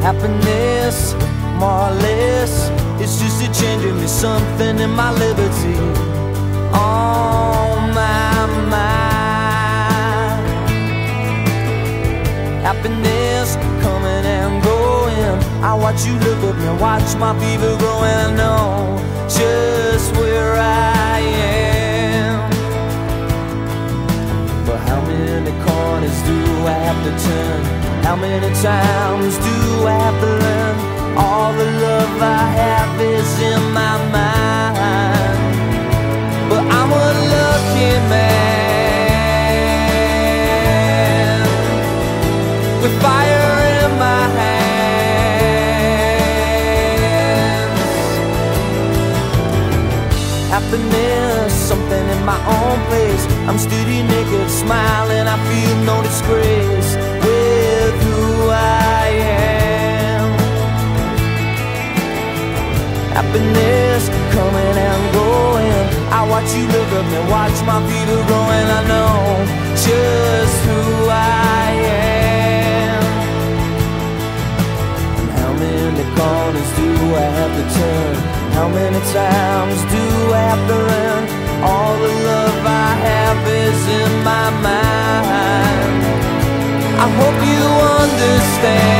Happiness, more or less, it's just a change of me, something in my liberty. On my mind. Happiness coming and going. I watch you look at me, watch my fever growing. I know just where I am. But how many corners do I have to turn? How many times do I Happiness, something in my own place. I'm steady naked, smiling. I feel no disgrace with who I am. Happiness coming and going. I watch you look at me, watch my fever growing. I know just who I am. And how many corners do I have to turn? How many times do To run? All the love I have is in my mind. I hope you understand.